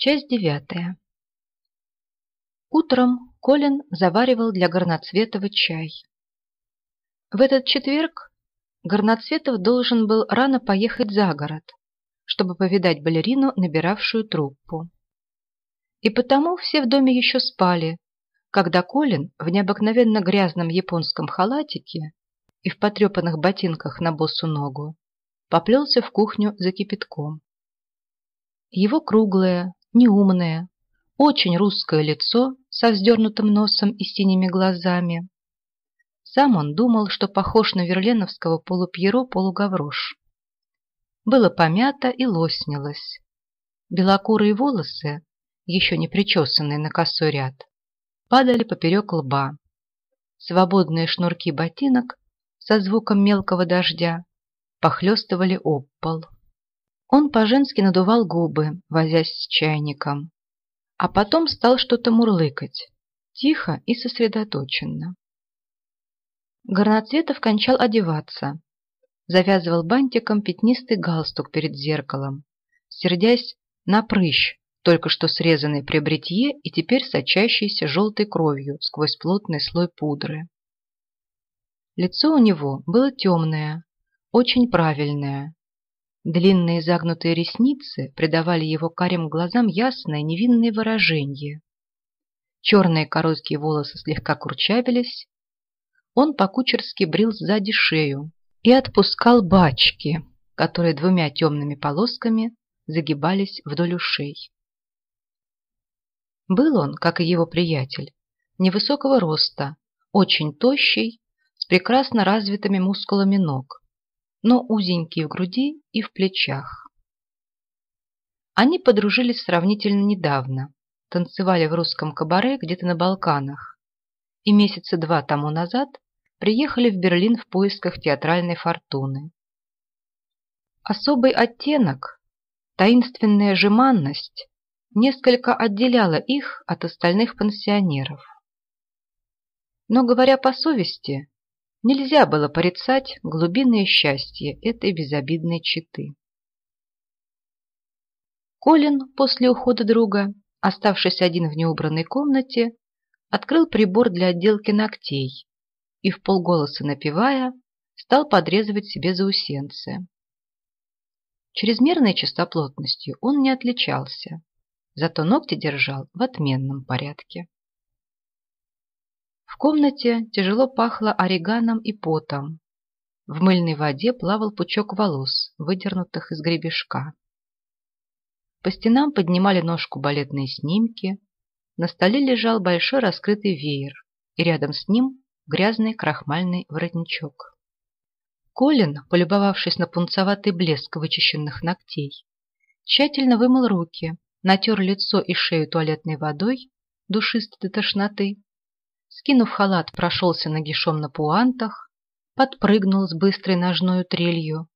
Часть девятая. Утром Колин заваривал для Горноцветова чай. В этот четверг Горноцветов должен был рано поехать за город, чтобы повидать балерину, набиравшую труппу. И потому все в доме еще спали, когда Колин в необыкновенно грязном японском халатике и в потрепанных ботинках на босу ногу поплелся в кухню за кипятком. Его круглое, неумное, очень русское лицо со вздернутым носом и синими глазами. Сам он думал, что похож на верленовского полупьеро полугаврош. Было помято и лоснилось. Белокурые волосы, еще не причесанные на косой ряд, падали поперек лба. Свободные шнурки ботинок со звуком мелкого дождя похлестывали об пол. Он по-женски надувал губы, возясь с чайником, а потом стал что-то мурлыкать, тихо и сосредоточенно. Горноцветов кончал одеваться, завязывал бантиком пятнистый галстук перед зеркалом, сердясь на прыщ, только что срезанный при бритье и теперь сочащийся желтой кровью сквозь плотный слой пудры. Лицо у него было темное, очень правильное, Длинные загнутые ресницы придавали его карим глазам ясное невинное выражение. Черные короткие волосы слегка курчавились. Он по-кучерски брил сзади шею и отпускал бачки, которые двумя темными полосками загибались вдоль ушей. Был он, как и его приятель, невысокого роста, очень тощий, с прекрасно развитыми мускулами ног, но узенькие в груди и в плечах. Они подружились сравнительно недавно, танцевали в русском кабаре где-то на Балканах и месяца два тому назад приехали в Берлин в поисках театральной фортуны. Особый оттенок, таинственная жеманность несколько отделяла их от остальных пансионеров. Но, говоря по совести, Нельзя было порицать глубинное счастье этой безобидной четы. Колин после ухода друга, оставшись один в неубранной комнате, открыл прибор для отделки ногтей и, в полголоса напевая, стал подрезывать себе заусенцы. Чрезмерной чистоплотностью он не отличался, зато ногти держал в отменном порядке. В комнате тяжело пахло ориганом и потом. В мыльной воде плавал пучок волос, выдернутых из гребешка. По стенам поднимали ножку балетные снимки, на столе лежал большой раскрытый веер, и рядом с ним грязный крахмальный воротничок. Колин, полюбовавшись на пунцоватый блеск вычищенных ногтей, тщательно вымыл руки, натер лицо и шею туалетной водой, душистой до тошноты, скинув халат, прошелся нагишом на пуантах, подпрыгнул с быстрой ножною трелью,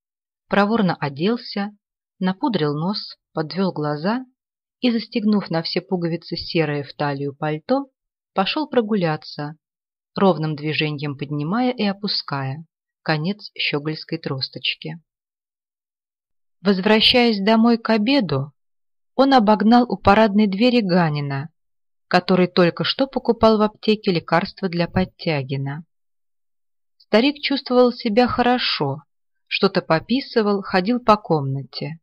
проворно оделся, напудрил нос, подвел глаза и, застегнув на все пуговицы серое в талию пальто, пошел прогуляться, ровным движением поднимая и опуская конец щегольской тросточки. Возвращаясь домой к обеду, он обогнал у парадной двери Ганина, который только что покупал в аптеке лекарства для Подтягина. Старик чувствовал себя хорошо, что-то пописывал, ходил по комнате.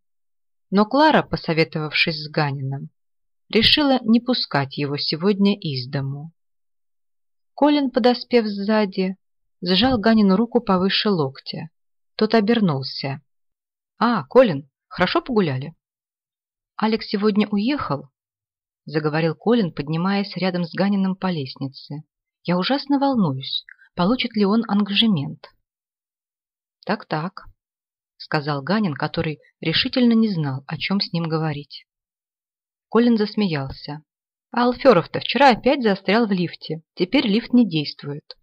Но Клара, посоветовавшись с Ганином, решила не пускать его сегодня из дому. Колин, подоспев сзади, сжал Ганину руку повыше локтя. Тот обернулся. «А, Колин, хорошо погуляли?» «Алекс сегодня уехал, заговорил Колин, поднимаясь рядом с Ганиным по лестнице. «Я ужасно волнуюсь, получит ли он ангажемент». «Так-так», — сказал Ганин, который решительно не знал, о чем с ним говорить. Колин засмеялся. «А Алферов-то вчера опять застрял в лифте. Теперь лифт не действует».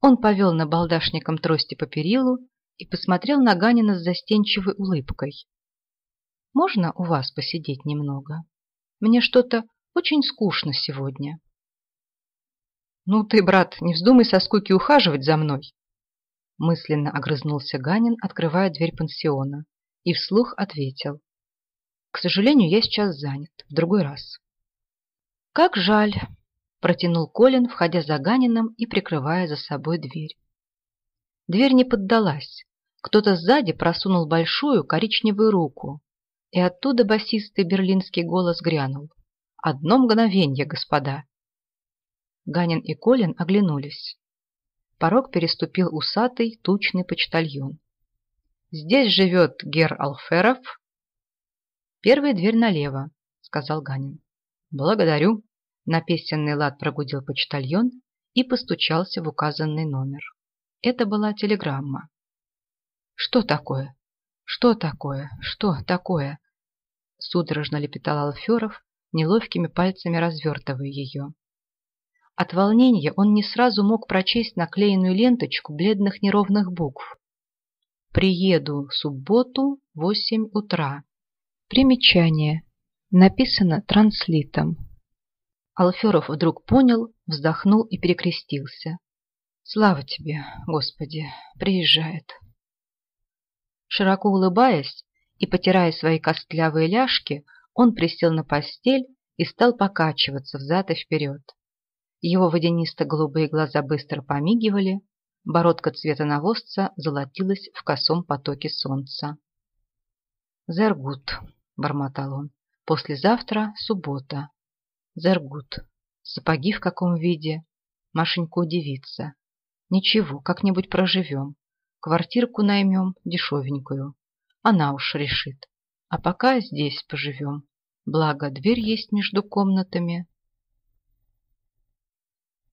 Он повел на балдашником трости по перилу и посмотрел на Ганина с застенчивой улыбкой. «Можно у вас посидеть немного?» Мне что-то очень скучно сегодня. Ну ты, брат, не вздумай со скуки ухаживать за мной. Мысленно огрызнулся Ганин, открывая дверь пансиона, и вслух ответил. К сожалению, я сейчас занят. В другой раз. Как жаль, протянул Колин, входя за Ганином и прикрывая за собой дверь. Дверь не поддалась. Кто-то сзади просунул большую коричневую руку, и оттуда басистый берлинский голос грянул. «Одно мгновенье, господа!» Ганин и Колин оглянулись. Порог переступил усатый, тучный почтальон. «Здесь живет гер Алферов?» «Первая дверь налево», — сказал Ганин. «Благодарю», — на песенный лад прогудел почтальон и постучался в указанный номер. Это была телеграмма. «Что такое? Что такое? Что такое?» Судорожно лепетал Алферов, неловкими пальцами развертывая ее. От волнения он не сразу мог прочесть наклеенную ленточку бледных неровных букв. «Приеду в субботу восемь утра». Примечание. Написано транслитом. Алферов вдруг понял, вздохнул и перекрестился. Слава тебе, Господи, приезжает. Широко улыбаясь и потирая свои костлявые ляжки, он присел на постель и стал покачиваться взад и вперед. Его водянисто-голубые глаза быстро помигивали, бородка цвета навозца золотилась в косом потоке солнца. «Зергут», — бормотал он, — «послезавтра суббота. Зергут. Сапоги в каком виде? Машенька удивится. Ничего, как-нибудь проживем. Квартирку наймем дешевенькую. Она уж решит. А пока здесь поживем. Благо, дверь есть между комнатами.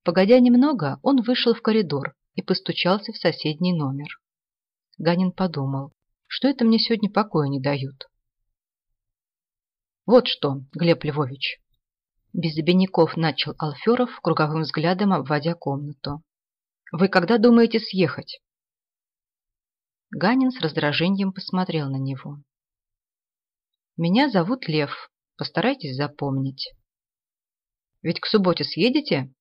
Погодя немного, он вышел в коридор и постучался в соседний номер. Ганин подумал, что это мне сегодня покоя не дают. Вот что, Глеб Львович. Без обиняков начал Алферов, круговым взглядом обводя комнату. Вы когда думаете съехать?» Ганин с раздражением посмотрел на него. «Меня зовут Лев. Постарайтесь запомнить». «Ведь к субботе съедете?»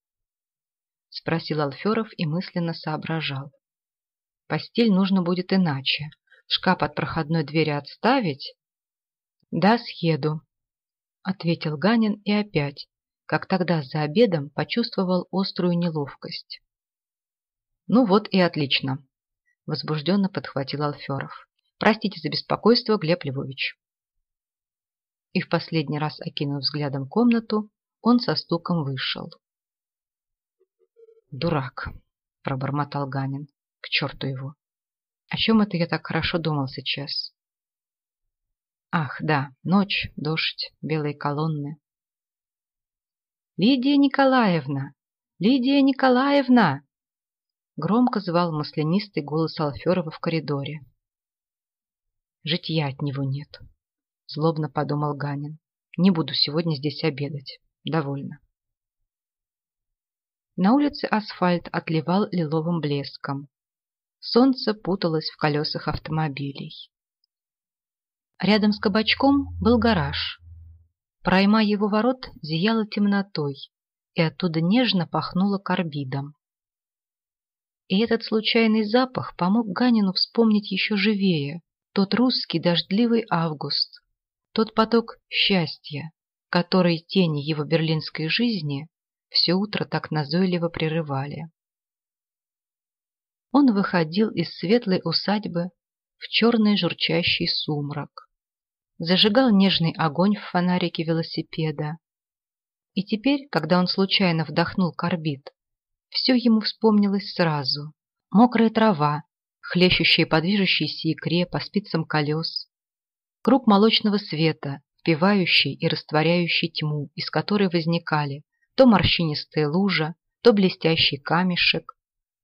Спросил Алферов и мысленно соображал. «Постель нужно будет иначе. Шкаф от проходной двери отставить?» «Да, съеду», — ответил Ганин и опять, как тогда за обедом, почувствовал острую неловкость. «Ну вот и отлично», – возбужденно подхватил Алферов. «Простите за беспокойство, Глеб Львович». И в последний раз, окинув взглядом комнату, он со стуком вышел. «Дурак», – пробормотал Ганин. «К черту его! О чем это я так хорошо думал сейчас?» «Ах, да, ночь, дождь, белые колонны». «Лидия Николаевна! Лидия Николаевна!» Громко звал маслянистый голос Алферова в коридоре. Житья от него нет, злобно подумал Ганин. Не буду сегодня здесь обедать. Довольно. На улице асфальт отливал лиловым блеском. Солнце путалось в колесах автомобилей. Рядом с кабачком был гараж. Пройма его ворот зияла темнотой, и оттуда нежно пахнуло карбидом. И этот случайный запах помог Ганину вспомнить еще живее тот русский дождливый август, тот поток счастья, который тени его берлинской жизни все утро так назойливо прерывали. Он выходил из светлой усадьбы в черный журчащий сумрак, зажигал нежный огонь в фонарике велосипеда. И теперь, когда он случайно вдохнул карбид, все ему вспомнилось сразу. Мокрая трава, хлещущая по движущейся икре, по спицам колес. Круг молочного света, впивающий и растворяющий тьму, из которой возникали то морщинистая лужа, то блестящий камешек,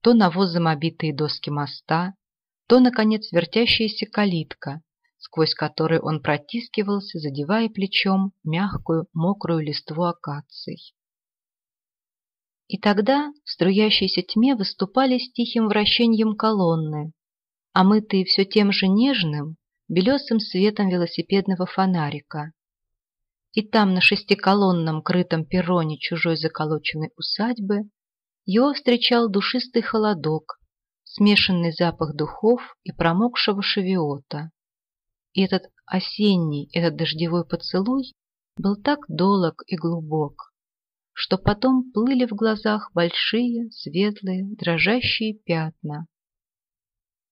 то навозом обитые доски моста, то, наконец, вертящаяся калитка, сквозь которую он протискивался, задевая плечом мягкую, мокрую листву акаций. И тогда в струящейся тьме выступали с тихим вращением колонны, омытые все тем же нежным, белесым светом велосипедного фонарика. И там, на шестиколонном крытом перроне чужой заколоченной усадьбы, его встречал душистый холодок, смешанный запах духов и промокшего шевиота. И этот осенний этот дождевой поцелуй был так долог и глубок, что потом плыли в глазах большие, светлые, дрожащие пятна.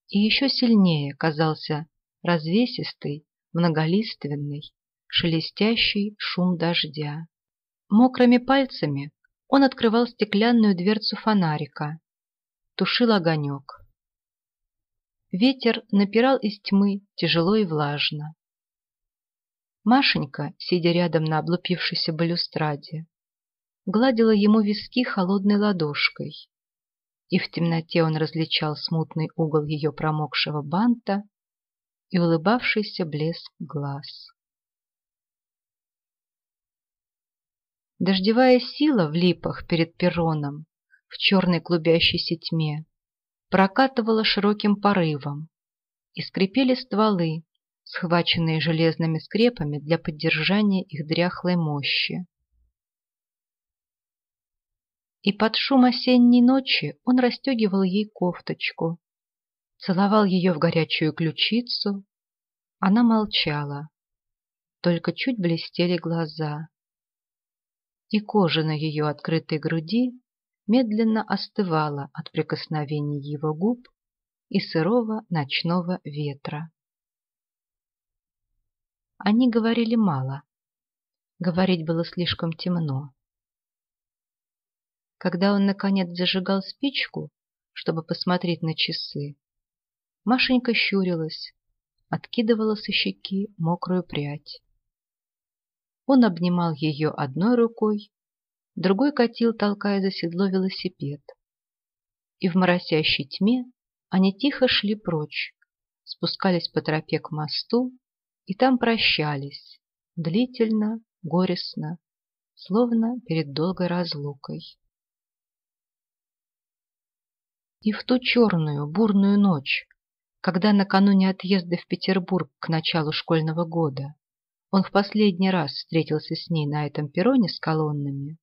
И еще сильнее казался развесистый, многолиственный, шелестящий шум дождя. Мокрыми пальцами он открывал стеклянную дверцу фонарика, тушил огонек. Ветер напирал из тьмы тяжело и влажно. Машенька, сидя рядом на облупившейся балюстраде, гладила ему виски холодной ладошкой, и в темноте он различал смутный угол ее промокшего банта и улыбавшийся блеск глаз. Дождевая сила в липах перед перроном, в черной клубящейся тьме, прокатывала широким порывом, и скрипели стволы, схваченные железными скрепами для поддержания их дряхлой мощи. И под шум осенней ночи он расстегивал ей кофточку, целовал ее в горячую ключицу. Она молчала, только чуть блестели глаза. И кожа на ее открытой груди медленно остывала от прикосновений его губ и сырого ночного ветра. Они говорили мало. Говорить было слишком темно. Когда он, наконец, зажигал спичку, чтобы посмотреть на часы, Машенька щурилась, откидывала со щеки мокрую прядь. Он обнимал ее одной рукой, другой катил, толкая за седло велосипед. И в моросящей тьме они тихо шли прочь, спускались по тропе к мосту и там прощались, длительно, горестно, словно перед долгой разлукой. И в ту черную, бурную ночь, когда накануне отъезда в Петербург к началу школьного года он в последний раз встретился с ней на этом перроне с колоннами,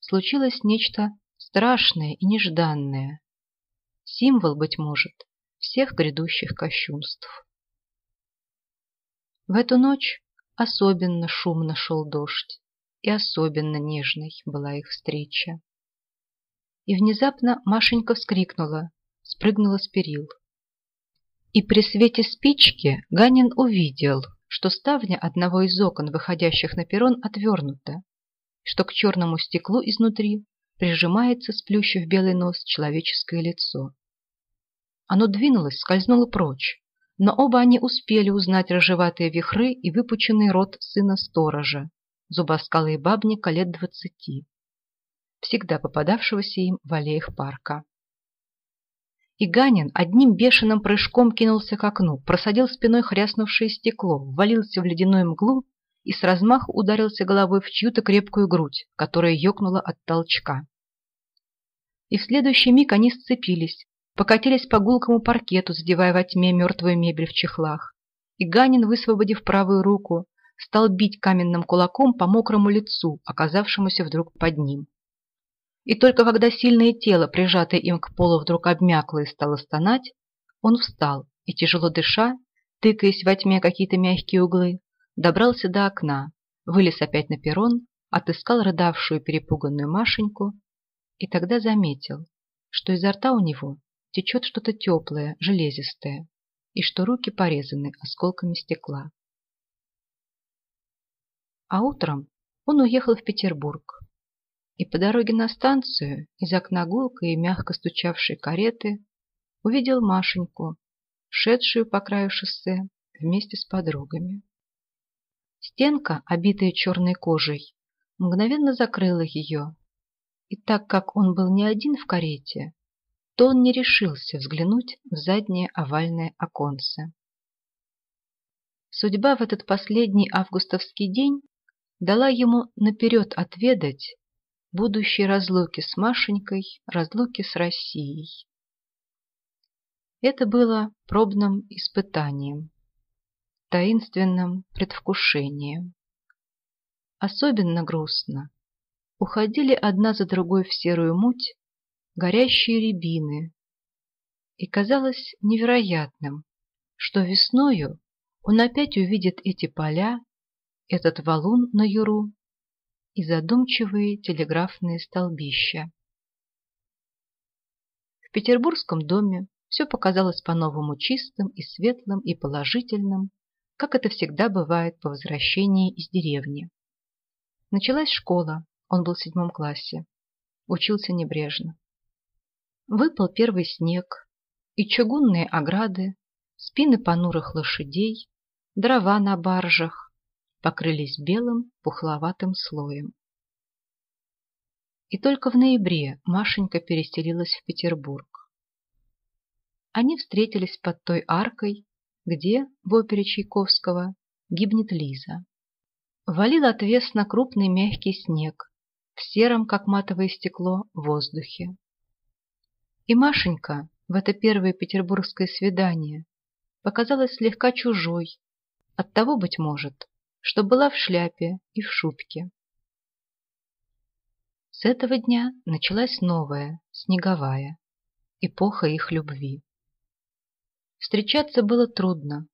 случилось нечто страшное и нежданное, символ, быть может, всех грядущих кощунств. В эту ночь особенно шумно шел дождь, и особенно нежной была их встреча. И внезапно Машенька вскрикнула, спрыгнула с перил. И при свете спички Ганин увидел, что ставня одного из окон, выходящих на перрон, отвернута, что к черному стеклу изнутри прижимается, сплющив белый нос, человеческое лицо. Оно двинулось, скользнуло прочь, но оба они успели узнать рыжеватые вихры и выпученный рот сына сторожа, зубоскалые бабника лет двадцати всегда попадавшегося им в аллеях парка. И Ганин одним бешеным прыжком кинулся к окну, просадил спиной хряснувшее стекло, ввалился в ледяную мглу и с размаху ударился головой в чью-то крепкую грудь, которая ёкнула от толчка. И в следующий миг они сцепились, покатились по гулкому паркету, задевая во тьме мертвую мебель в чехлах. И Ганин, высвободив правую руку, стал бить каменным кулаком по мокрому лицу, оказавшемуся вдруг под ним. И только когда сильное тело, прижатое им к полу, вдруг обмякло и стало стонать, он встал и, тяжело дыша, тыкаясь во тьме какие-то мягкие углы, добрался до окна, вылез опять на перрон, отыскал рыдавшую перепуганную Машеньку и тогда заметил, что изо рта у него течет что-то теплое, железистое, и что руки порезаны осколками стекла. А утром он уехал в Петербург, и по дороге на станцию из окна гулкой и мягко стучавшей кареты увидел Машеньку, шедшую по краю шоссе вместе с подругами. Стенка, обитая черной кожей, мгновенно закрыла ее, и так как он был не один в карете, то он не решился взглянуть в заднее овальное оконце. Судьба в этот последний августовский день дала ему наперед отведать будущей разлуки с Машенькой, разлуки с Россией. Это было пробным испытанием, таинственным предвкушением. Особенно грустно уходили одна за другой в серую муть горящие рябины, и казалось невероятным, что весною он опять увидит эти поля, этот валун на юру и задумчивые телеграфные столбища. В петербургском доме все показалось по-новому чистым и светлым и положительным, как это всегда бывает по возвращении из деревни. Началась школа, он был в седьмом классе, учился небрежно. Выпал первый снег, и чугунные ограды, спины понурых лошадей, дрова на баржах покрылись белым пухловатым слоем. И только в ноябре Машенька переселилась в Петербург. Они встретились под той аркой, где, в опере Чайковского, гибнет Лиза. Валил отвесно крупный мягкий снег в сером, как матовое стекло, воздухе. И Машенька в это первое петербургское свидание показалась слегка чужой, от того, быть может, что была в шляпе и в шубке. С этого дня началась новая, снеговая, эпоха их любви. Встречаться было трудно,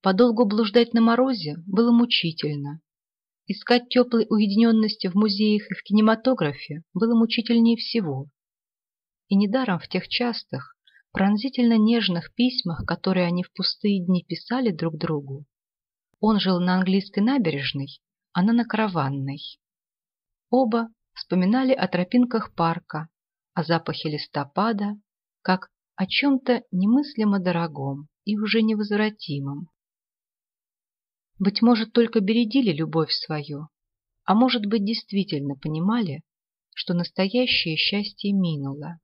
подолгу блуждать на морозе было мучительно. Искать теплой уединенности в музеях и в кинематографе было мучительнее всего. И недаром в тех частых, пронзительно нежных письмах, которые они в пустые дни писали друг другу, он жил на английской набережной, она на караванной. Оба вспоминали о тропинках парка, о запахе листопада, как о чем-то немыслимо дорогом и уже невозвратимом. Быть может, только бередили любовь свою, а может быть, действительно понимали, что настоящее счастье минуло.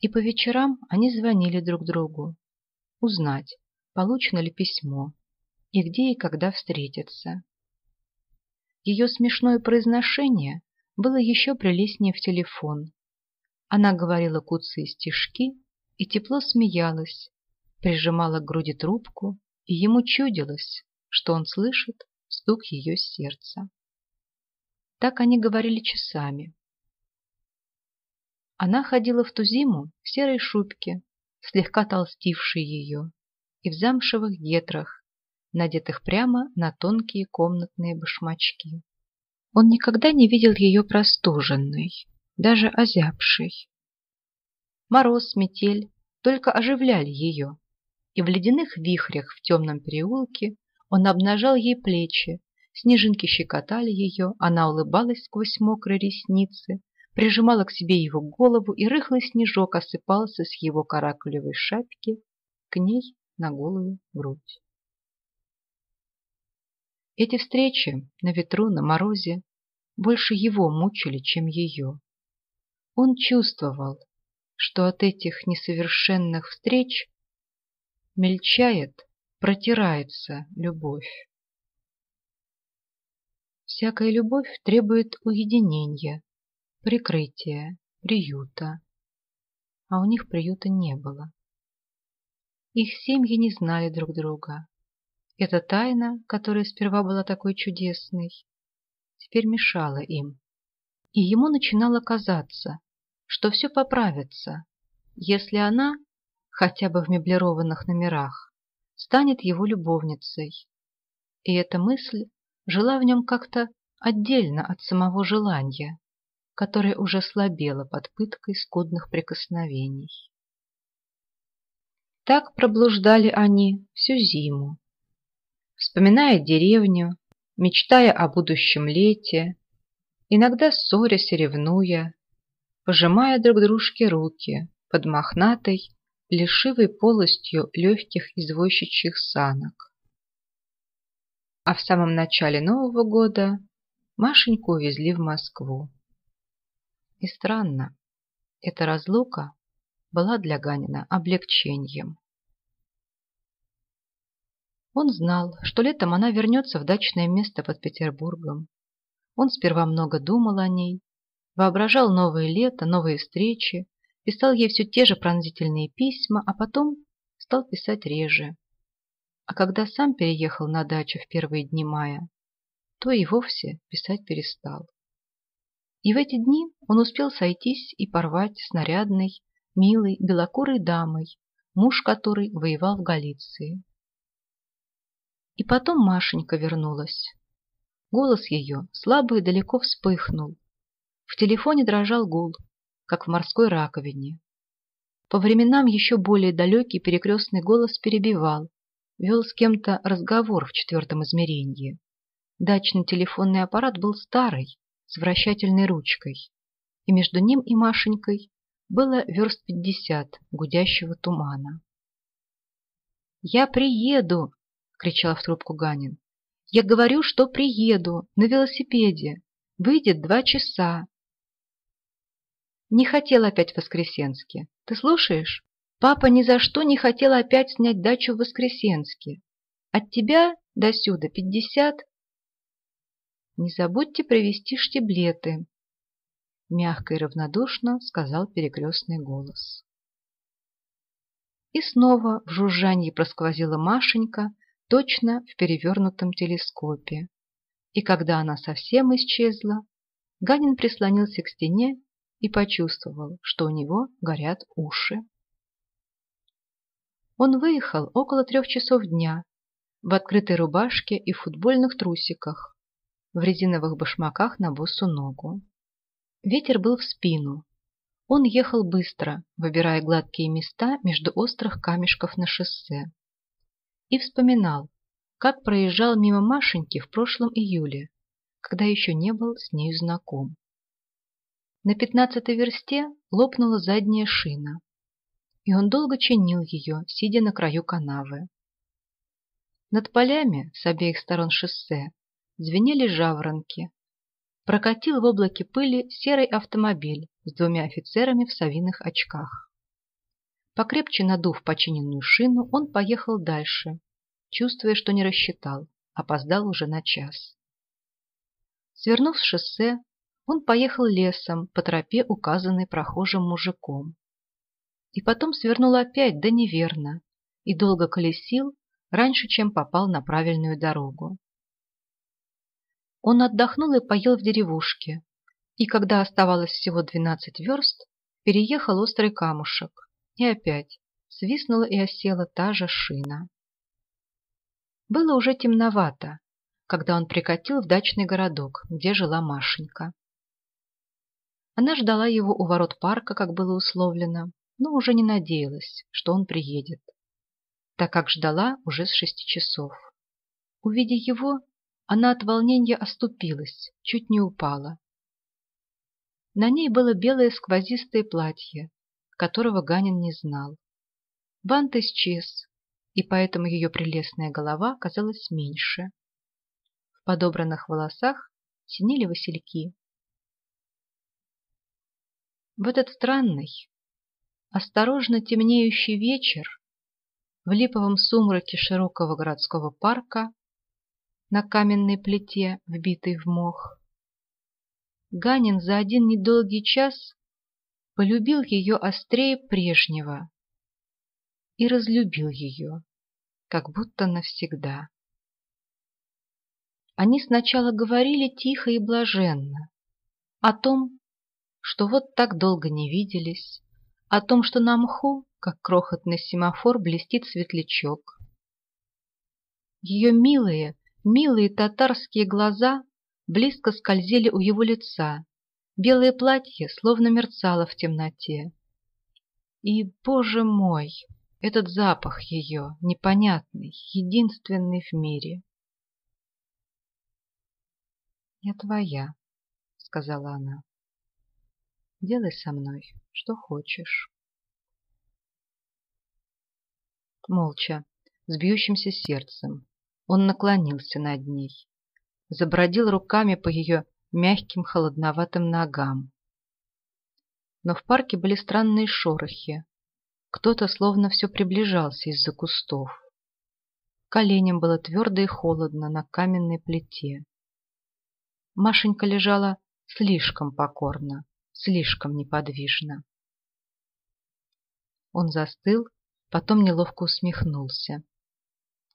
И по вечерам они звонили друг другу, узнать, получено ли письмо, и где и когда встретиться. Ее смешное произношение было еще прелестнее в телефон, она говорила куцые стишки и тепло смеялась, прижимала к груди трубку, и ему чудилось, что он слышит стук ее сердца. Так они говорили часами. Она ходила в ту зиму в серой шубке, слегка толстившей ее, и в замшевых гетрах, надетых прямо на тонкие комнатные башмачки. Он никогда не видел ее простуженной, даже озябшей. Мороз, метель только оживляли ее, и в ледяных вихрях в темном переулке он обнажал ей плечи, снежинки щекотали ее, она улыбалась сквозь мокрые ресницы, прижимала к себе его голову, и рыхлый снежок осыпался с его каракулевой шапки к ней на голую грудь. Эти встречи на ветру, на морозе больше его мучили, чем ее. Он чувствовал, что от этих несовершенных встреч мельчает, протирается любовь. Всякая любовь требует уединения, прикрытия, приюта, а у них приюта не было. Их семьи не знали друг друга. Эта тайна, которая сперва была такой чудесной, теперь мешала им и ему начинало казаться, что все поправится, если она, хотя бы в меблированных номерах, станет его любовницей. И эта мысль жила в нем как-то отдельно от самого желания, которое уже слабело под пыткой скудных прикосновений. Так проблуждали они всю зиму, вспоминая деревню, мечтая о будущем лете, иногда ссорясь и ревнуя, пожимая друг дружке руки под мохнатой, лишивой полостью легких извозчичьих санок. А в самом начале Нового года Машеньку увезли в Москву. И странно, эта разлука была для Ганина облегчением. Он знал, что летом она вернется в дачное место под Петербургом, он сперва много думал о ней, воображал новое лето, новые встречи, писал ей все те же пронзительные письма, а потом стал писать реже. А когда сам переехал на дачу в первые дни мая, то и вовсе писать перестал. И в эти дни он успел сойтись и порвать с нарядной, милой, белокурой дамой, муж которой воевал в Галиции. И потом Машенька вернулась. Голос ее слабо и далеко вспыхнул. В телефоне дрожал гул, как в морской раковине. По временам еще более далекий перекрестный голос перебивал, вел с кем-то разговор в четвертом измерении. Дачный телефонный аппарат был старый, с вращательной ручкой, и между ним и Машенькой было верст пятьдесят гудящего тумана. «Я приеду!» — кричал в трубку Ганин. «Я говорю, что приеду на велосипеде. Выйдет два часа». Не хотел опять в Воскресенске. Ты слушаешь? Папа ни за что не хотел опять снять дачу в Воскресенске. От тебя до сюда пятьдесят. Не забудьте привезти штиблеты, мягко и равнодушно сказал перекрестный голос. И снова в жужжании просквозила Машенька, точно в перевернутом телескопе. И когда она совсем исчезла, Ганин прислонился к стене и почувствовал, что у него горят уши. Он выехал около трех часов дня в открытой рубашке и футбольных трусиках, в резиновых башмаках на босу ногу. Ветер был в спину. Он ехал быстро, выбирая гладкие места между острых камешков на шоссе. И вспоминал, как проезжал мимо Машеньки в прошлом июле, когда еще не был с нею знаком. На пятнадцатой версте лопнула задняя шина, и он долго чинил ее, сидя на краю канавы. Над полями с обеих сторон шоссе звенели жаворонки. Прокатил в облаке пыли серый автомобиль с двумя офицерами в совиных очках. Покрепче надув починенную шину, он поехал дальше, чувствуя, что не рассчитал, опоздал уже на час. Свернув с шоссе, он поехал лесом по тропе, указанной прохожим мужиком. И потом свернул опять, да неверно, и долго колесил, раньше, чем попал на правильную дорогу. Он отдохнул и поел в деревушке, и когда оставалось всего двенадцать верст, переехал острый камушек, и опять свистнула и осела та же шина. Было уже темновато, когда он прикатил в дачный городок, где жила Машенька. Она ждала его у ворот парка, как было условлено, но уже не надеялась, что он приедет, так как ждала уже с шести часов. Увидя его, она от волнения оступилась, чуть не упала. На ней было белое сквозистое платье, которого Ганин не знал. Бант исчез, и поэтому ее прелестная голова казалась меньше. В подобранных волосах синели васильки. В этот странный, осторожно темнеющий вечер в липовом сумраке широкого городского парка на каменной плите, вбитой в мох, Ганин за один недолгий час полюбил ее острее прежнего и разлюбил ее, как будто навсегда. Они сначала говорили тихо и блаженно о том, что вот так долго не виделись, о том, что на мху, как крохотный семафор, блестит светлячок. Ее милые, милые татарские глаза близко скользили у его лица, белое платье словно мерцало в темноте. И, боже мой, этот запах ее, непонятный, единственный в мире. «Я твоя», — сказала она. Делай со мной, что хочешь. Молча, с бьющимся сердцем, он наклонился над ней, забродил руками по ее мягким холодноватым ногам. Но в парке были странные шорохи. Кто-то словно все приближался из-за кустов. Коленям было твердо и холодно на каменной плите. Машенька лежала слишком покорно, слишком неподвижно. Он застыл, потом неловко усмехнулся.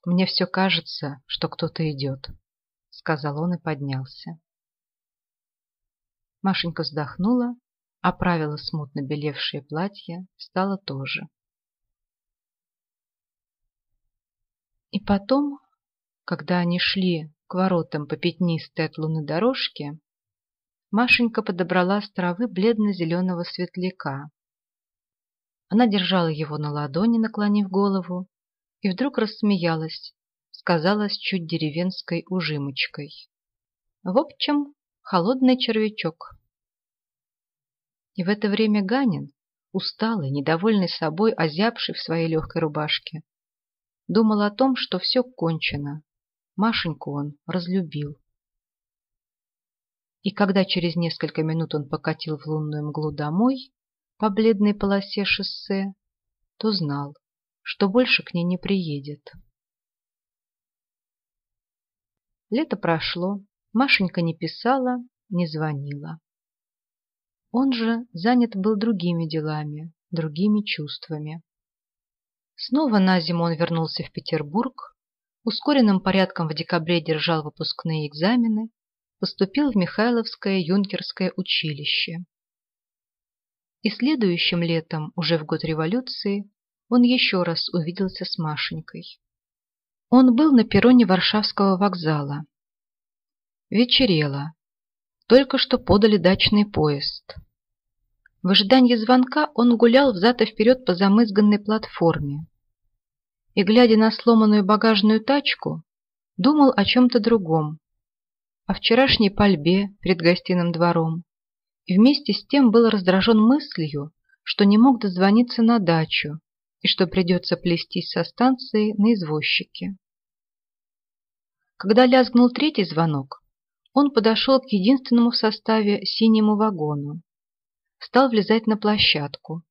«Мне все кажется, что кто-то идет», — сказал он и поднялся. Машенька вздохнула, оправила смутно белевшее платье, встала тоже. И потом, Когда они шли к воротам по пятнистой от луны дорожке, Машенька подобрала с травы бледно-зеленого светляка. Она держала его на ладони, наклонив голову, и вдруг рассмеялась, сказала с чуть деревенской ужимочкой. В общем, холодный червячок. И в это время Ганин, усталый, недовольный собой, озябший в своей легкой рубашке, думал о том, что все кончено. Машеньку он разлюбил. И когда через несколько минут он покатил в лунную мглу домой по бледной полосе шоссе, то знал, что больше к ней не приедет. Лето прошло, Машенька не писала, не звонила. Он же занят был другими делами, другими чувствами. Снова на зиму он вернулся в Петербург, ускоренным порядком в декабре держал выпускные экзамены, поступил в Михайловское юнкерское училище. И следующим летом, уже в год революции, он еще раз увиделся с Машенькой. Он был на перроне Варшавского вокзала. Вечерело. Только что подали дачный поезд. В ожидании звонка он гулял взад и вперед по замызганной платформе. И, глядя на сломанную багажную тачку, думал о чем-то другом, о вчерашней пальбе перед гостиным двором, и вместе с тем был раздражен мыслью, что не мог дозвониться на дачу и что придется плестись со станции на извозчике. Когда лязгнул третий звонок, он подошел к единственному в составе синему вагону, стал влезать на площадку,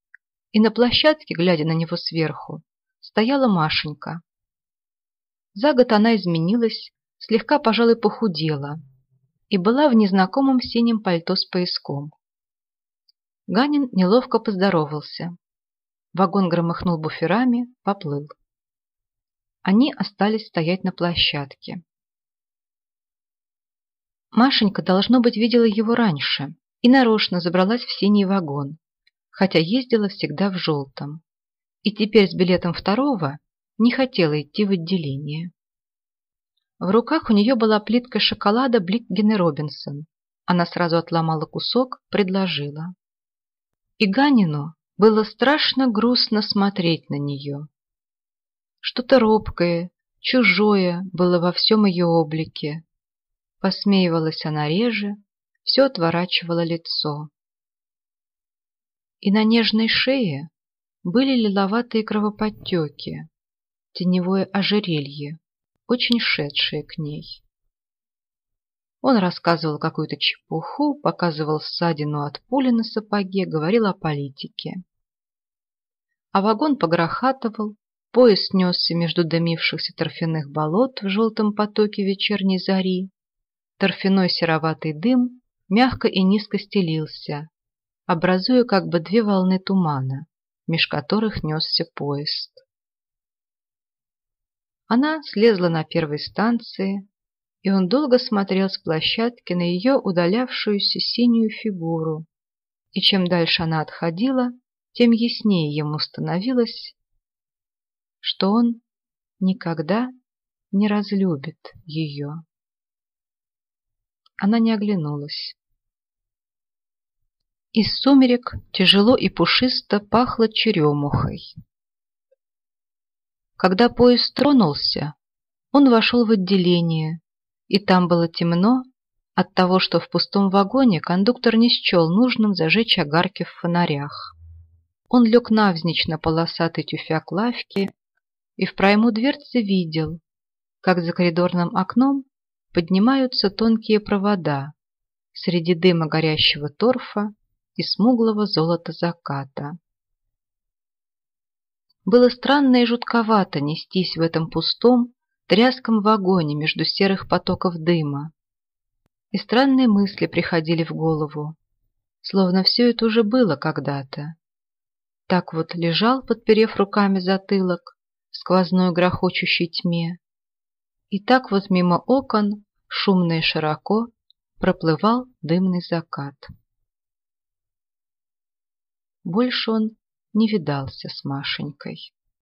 и на площадке, глядя на него сверху, стояла Машенька. За год она изменилась, слегка, пожалуй, похудела и была в незнакомом синем пальто с пояском. Ганин неловко поздоровался. Вагон громыхнул буферами, поплыл. Они остались стоять на площадке. Машенька, должно быть, видела его раньше и нарочно забралась в синий вагон, хотя ездила всегда в желтом. И теперь с билетом второго не хотела идти в отделение. В руках у нее была плитка шоколада Бликгене Робинсон. Она сразу отломала кусок, предложила. И Ганину было страшно грустно смотреть на нее. Что-то робкое, чужое было во всем ее облике, Посмеивалась она реже, все отворачивала лицо. И на нежной шее были лиловатые кровоподтеки, теневое ожерелье, очень шедшее к ней. Он рассказывал какую-то чепуху, показывал ссадину от пули на сапоге, говорил о политике. А вагон погрохатывал, поезд несся между дымившихся торфяных болот в желтом потоке вечерней зари, торфяной сероватый дым мягко и низко стелился, образуя как бы две волны тумана, меж которых несся поезд. Она слезла на первой станции, и он долго смотрел с площадки на ее удалявшуюся синюю фигуру, и чем дальше она отходила, тем яснее ему становилось, что он никогда не разлюбит ее. Она не оглянулась. Из сумерек тяжело и пушисто пахло черемухой. Когда поезд тронулся, он вошел в отделение, и там было темно от того, что в пустом вагоне кондуктор не счел нужным зажечь огарки в фонарях. Он лег навзничь на полосатый тюфяк лавки и в пройму дверцы видел, как за коридорным окном поднимаются тонкие провода среди дыма горящего торфа и смуглого золота заката. Было странно и жутковато нестись в этом пустом, тряском вагоне между серых потоков дыма. И странные мысли приходили в голову, словно все это уже было когда-то. Так вот лежал, подперев руками затылок, в сквозной грохочущей тьме, и так вот мимо окон шумно и широко проплывал дымный закат. Больше он не видался с Машенькой.